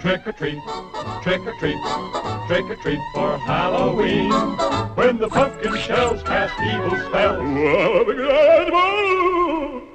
Trick or treat, trick or treat, trick or treat for Halloween. When the pumpkin shells cast evil spells,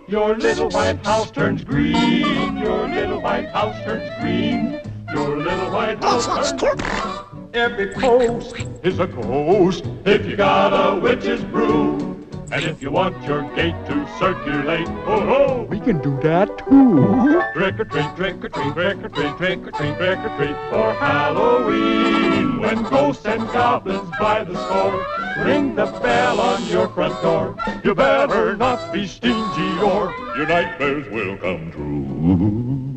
your little white house turns green. Your little white house turns green. Your little white house turns green. Every post is a ghost if you got a witch's brew. And if you want your gate to circulate, oh ho, We can do that too. trick or treat, trick or treat, trick or treat, trick or treat, trick or treat for Halloween. When ghosts and goblins by the score ring the bell on your front door, you better not be stingy or your nightmares will come true.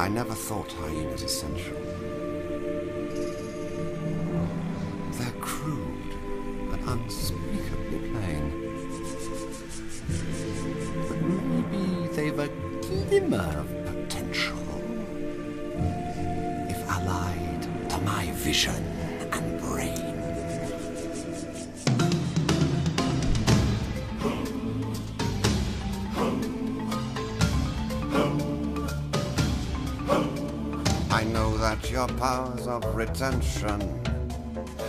I never thought hyenas essential. They're crude and unspeakably plain. But maybe they've a glimmer of potential. If allied to my vision and brain. Your powers of retention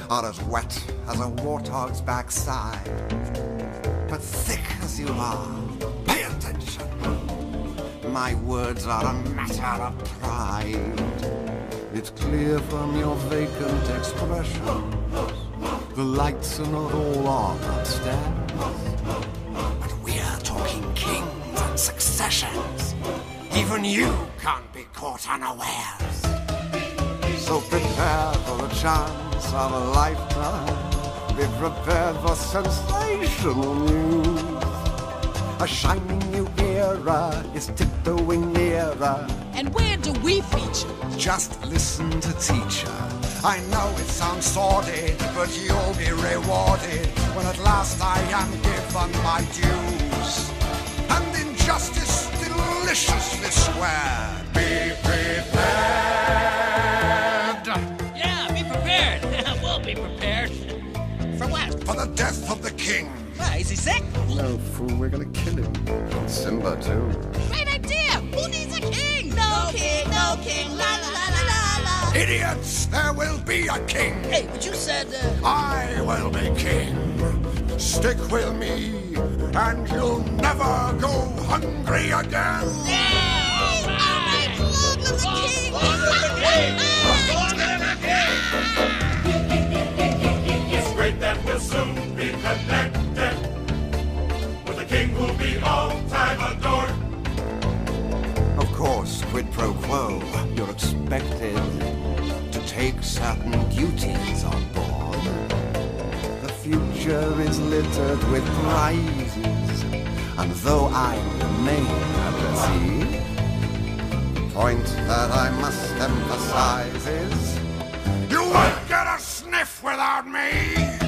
are as wet as a warthog's backside. But thick as you are, pay attention. My words are a matter of pride. It's clear from your vacant expression. The lights are not all on upstairs. But we're talking kings and successions. Even you can't be caught unawares. So prepare for the chance of a lifetime. Be prepared for sensational news. A shining new era is tiptoeing nearer. And where do we feature? Just listen to teacher. I know it sounds sordid, but you'll be rewarded when at last I am given my dues. And injustice deliciously swear. For the death of the king. Why, is he sick? No, fool, we're gonna kill him. And Simba, too. Great idea. Who needs a king? No, king, no king. La la la la la la. Idiots, there will be a king. Hey, but you said. Uh... I will be king. Stick with me, and you'll never go hungry again. All right, long live the king. King who'll be time adored. Of course, quid pro quo, you're expected to take certain duties on board. The future is littered with prizes, and though I remain at the sea, the point that I must emphasize is you won't get a sniff without me!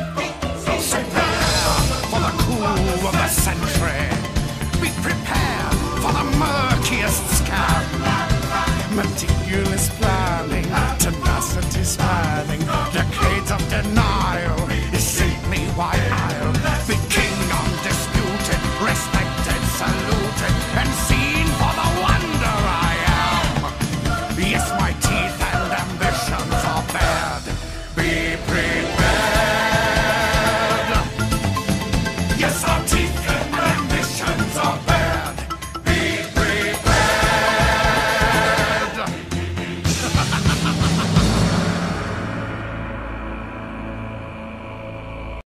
Not.